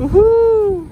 Woohoo!